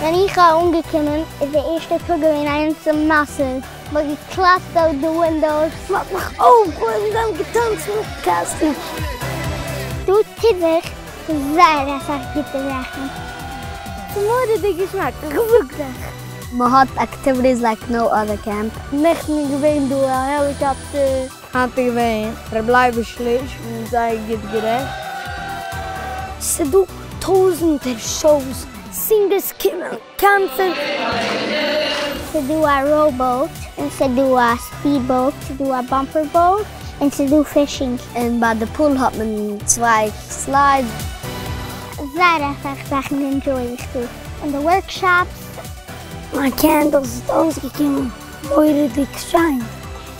Ich umgekommen ist der erste Tag in einem zum Masse. Maar geklappt out the windows. Laat me open en dan getanzt met kasten. Du sehr gibt es Sachen. Tomorrow the Geschmack, gewuchtig. Man hat activities like no other camp. Nicht mehr gewähnt, du Helikopter. Hatte gewähnt, er bleibe schlicht und sei geht gerecht. Sedok tusentals shows, singers, cancer. a rowboat, and Sedua speedboat, a bumper boat, and Sedua fishing. And by the pool had men twee slides. Very very enjoy enjoying too. And the workshops. My candles is ausgekomen, mooie dik shine.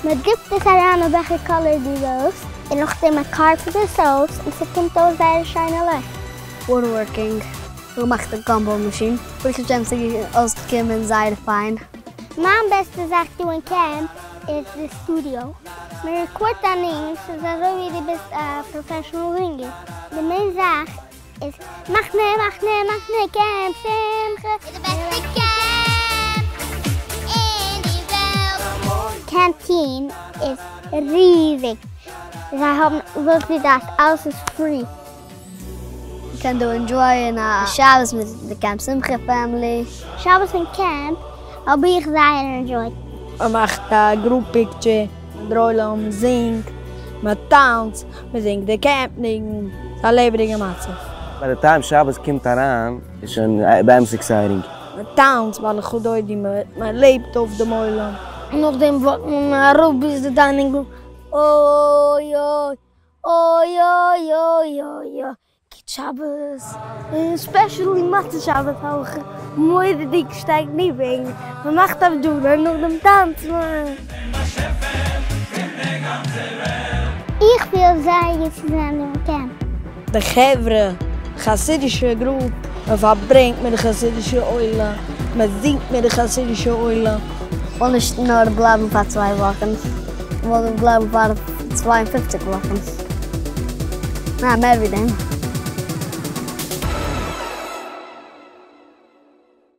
Met giftige aan de color die Rose. Und noch dem ein Car für das Haus, und sie kommt aus sehr scheine Licht. Woodworking. We macht eine Gumball Machine. Welche Gems ausgekommen, sei fein. Mijn beste zaak doen in camp is de studio. Maar record dan eens, zodat wie de best uh, professional ringer. De mijn zaak is mag nee, mag nee, mag nee, camp, simge. De beste camp in die wereld. Canteen is riesig. Zij hebben wirklich das, alles is free. You can do enjoy uh, Shabbos with the Camp Simcha family. Shabbos in camp, heb ik zeer enjoyed. Man macht ein Group Picture, man drollen, singt, man tanzt, man singt die Camping. Das ist eine lebendige Matze. By the time Shabbos kommt daran, ist schon äh, bei uns exciting. Man tanzt, weil ich gut die man, lebt auf dem Meulen. En op dem wat man roep is de dan ik oi oi oi oi oi oi oi Kit Shabbos especially Mathe Shabbos auch mooi de dik steigt niet wegen man macht dat doen en nog dem dans man Ich will sein jetzt in dem Camp. De Gevre, Chassidische Group, man verbringt mit der Chassidische Eule, man singt mit der Chassidische Eule. Und ich nur bleiben für zwei Wochen. mogłem glebować 52 I'm everything.